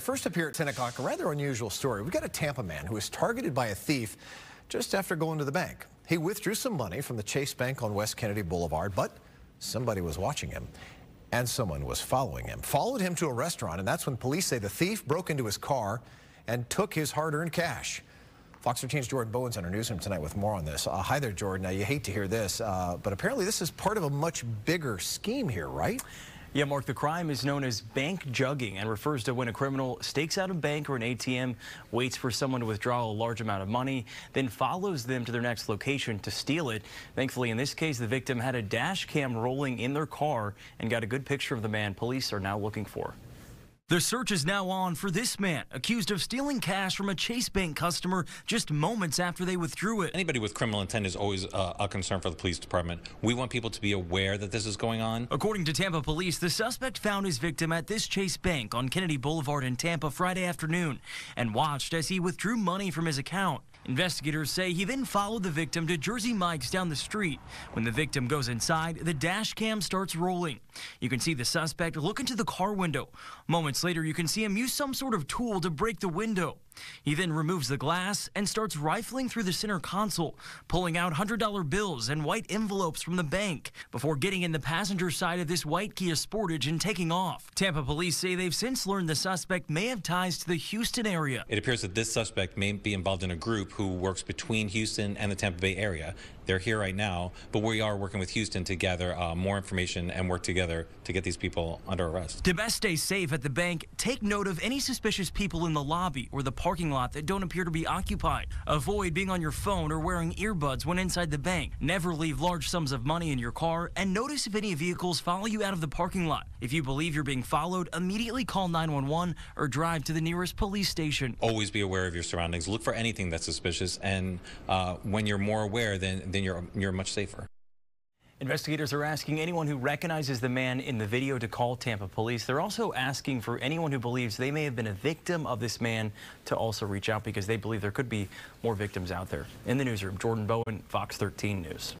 First up here at 10 o'clock, a rather unusual story. We've got a Tampa man who was targeted by a thief just after going to the bank. He withdrew some money from the Chase Bank on West Kennedy Boulevard, but somebody was watching him and someone was following him. Followed him to a restaurant, and that's when police say the thief broke into his car and took his hard-earned cash. Fox 13's Jordan Bowen's on our newsroom tonight with more on this. Uh, hi there, Jordan. Now, you hate to hear this, uh, but apparently this is part of a much bigger scheme here, right? Yeah, Mark, the crime is known as bank jugging and refers to when a criminal stakes out a bank or an ATM, waits for someone to withdraw a large amount of money, then follows them to their next location to steal it. Thankfully, in this case, the victim had a dash cam rolling in their car and got a good picture of the man police are now looking for. The search is now on for this man, accused of stealing cash from a Chase Bank customer just moments after they withdrew it. Anybody with criminal intent is always uh, a concern for the police department. We want people to be aware that this is going on. According to Tampa police, the suspect found his victim at this Chase Bank on Kennedy Boulevard in Tampa Friday afternoon and watched as he withdrew money from his account. Investigators say he then followed the victim to Jersey Mike's down the street. When the victim goes inside, the dash cam starts rolling. You can see the suspect look into the car window. Moments later, you can see him use some sort of tool to break the window. He then removes the glass and starts rifling through the center console, pulling out $100 bills and white envelopes from the bank before getting in the passenger side of this white Kia Sportage and taking off. Tampa police say they've since learned the suspect may have ties to the Houston area. It appears that this suspect may be involved in a group who works between Houston and the Tampa Bay area. They're here right now, but we are working with Houston to gather uh, more information and work together to get these people under arrest. To best stay safe at the bank, take note of any suspicious people in the lobby or the parking lot that don't appear to be occupied. Avoid being on your phone or wearing earbuds when inside the bank. Never leave large sums of money in your car and notice if any vehicles follow you out of the parking lot. If you believe you're being followed, immediately call 911 or drive to the nearest police station. Always be aware of your surroundings. Look for anything that's suspicious, and uh, when you're more aware, then, then you're, you're much safer. Investigators are asking anyone who recognizes the man in the video to call Tampa police. They're also asking for anyone who believes they may have been a victim of this man to also reach out because they believe there could be more victims out there. In the newsroom, Jordan Bowen, Fox 13 News.